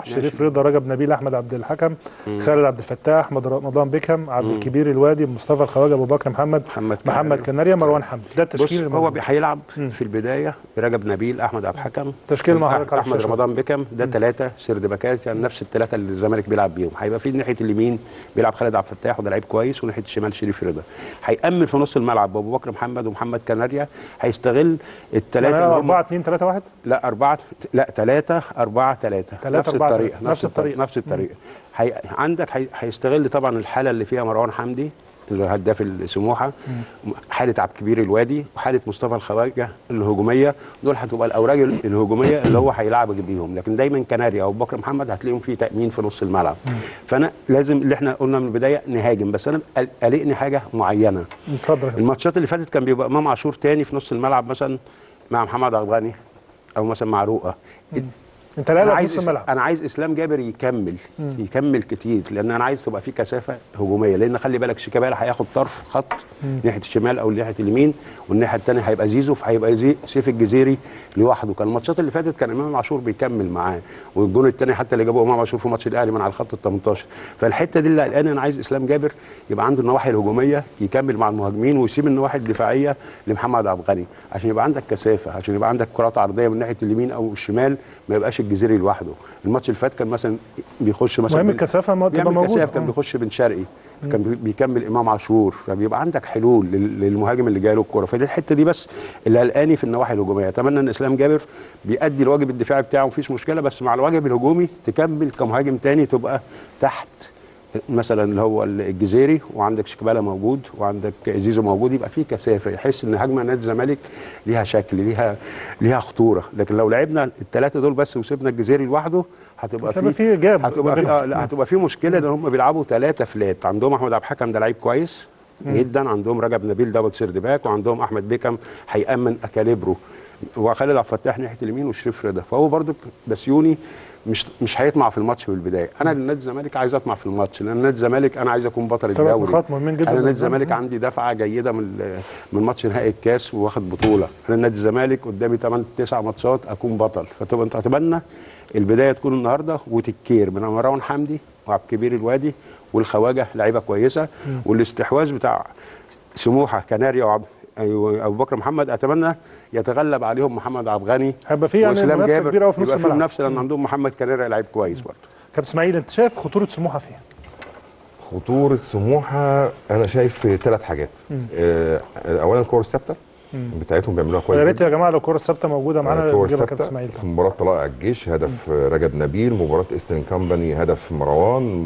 صح شريف رضا رجب نبيل أحمد عبد الحكم مم. خالد عبد الفتاح رمضان بيكهام عبد الكبير الوادي مصطفى الخواجة أبو بكر محمد محمد, محمد كناريا مروان حمدي. ده التشكيل بص هو هيلعب في البداية رجب نبيل أحمد عبد الحكم تشكيل مع حضرتك أحمد رمضان بيكهام ده ثلاثة سرد باكات يعني نفس الثلاثه اللي الزمالك بيلعب بيهم. هيبقى في ناحية اليمين بيلعب خالد عبد الفتاح وده لعيب كويس وناحية الشمال شريف رضا. هيأمن في نص الملعب أبو بكر محمد ومحمد كناريا. هيستغل الثلاثه 4 2 3 1 لا 4 لا 3 4 3 3 الطريقة نفس الطريقة نفس الطريقة حي... عندك حي... هيستغل طبعا الحالة اللي فيها مروان حمدي اللي هداف مم. حالة عبد الكبير الوادي وحالة مصطفى الخواجة الهجومية. دول هتبقى الأوراق الهجومية اللي هو هيلعب بيهم. لكن دايما كناري أو بكر محمد هتلاقيهم في تأمين في نص الملعب. فأنا لازم اللي إحنا قلنا من البداية نهاجم. بس أنا قلقني حاجة معينة. اتفضل. الماتشات اللي فاتت كان بيبقى إمام عاشور تاني في نص الملعب مثلا مع محمد عبد أو مثلا مع رؤى انت لا أنا لا عايز الملعب. أنا عايز إسلام جابر يكمل يكمل كتير لأن أنا عايز تبقى في كثافة هجومية لأن خلي بالك شيكابالا هياخد طرف خط ناحية الشمال أو ناحية اليمين والناحية الثانية هيبقى زيزو فهيبقى زي سيف الجزيري لوحده. كان الماتشات اللي فاتت كان إمام عاشور بيكمل معاه والجون الثاني حتى اللي جابه إمام عاشور في ماتش الأهلي من على الخط ال 18 فالحتة دي اللي قلقاني أنا عايز إسلام جابر يبقى عنده النواحي الهجومية يكمل مع المهاجمين ويسيب النواحي الدفاعية لمحمد عبد الغني عشان يبقى عندك كثافة عشان يبقى عندك كرات عرضية من ناحية اليمين أو الشمال ما يبقاش الجزيري لوحده. الماتش اللي فات كان مثلا بيخش مثلا مهم الكثافة ما تبقى موجوده كثافه كان آه. بيخش بن شرقي كان بي- بيكمل إمام عاشور فبيبقى عندك حلول لل- للمهاجم اللي جاي له الكورة. فدي الحتة دي بس اللي قلقاني في النواحي الهجومية. أتمنى إن إسلام جابر بيأدي الواجب الدفاعي بتاعه مفيش مشكلة بس مع الواجب الهجومي تكمل كمهاجم تاني تبقى تحت مثلا اللي هو الجزيري وعندك شيكابالا موجود وعندك زيزو موجود يبقى في كثافة يحس إن هجمة نادي الزمالك ليها شكل ليها ليها خطورة. لكن لو لعبنا الثلاثه دول بس وسيبنا الجزيري لوحده هتبقى هتبقى في في gap هتبقى في. آه لا هتبقى في مشكلة إن هم بيلعبوا ثلاثة flat. عندهم أحمد عبد الحكم ده لعيب كويس جدا. عندهم رجب نبيل دبل third back. وعندهم أحمد بيكم هيأمن أكاليبرو. وخالد عبد الفتاح ناحية اليمين وشريف رضا. فهو برضو بسيوني مش مش هيطمع في الماتش من البداية. أنا نادي الزمالك عايز أطمع في الماتش لأن نادي الزمالك أنا عايز أكون بطل الدوري. نقاط مهمين جدا أنا نادي. الزمالك عندي دفعة جيدة من من ماتش نهائي الكاس واخد بطولة. أنا نادي الزمالك قدامي 8 9 ماتشات أكون بطل. فتبقى أنت أتمنى البداية تكون النهارده وتكير من مروان حمدي وعبد الكبير الوادي والخواجة لعيبة كويسة. والاستحواذ بتاع سموحة كناريا وعبد أبو بكر محمد أتمنى يتغلب عليهم محمد عبد الغني هيبقى في يعني منافسة جابر كبيرة قوي في نص يبقى في الملعب. منافسة لأن عندهم محمد كناريا لعيب كويس برضه. كابتن إسماعيل أنت شايف خطورة سموحة فين؟ خطورة سموحة أنا شايف في ثلاث حاجات آه اولا الكور الثابتة. بتاعتهم بيعملوها كويس يا ريت يا جماعة لو الكره الثابتة موجودة معانا الكور نجيبها كابتن الثابتة. إسماعيل. في مباراة طلائع الجيش هدف رجب نبيل مباراة ايسترن كامباني هدف مروان.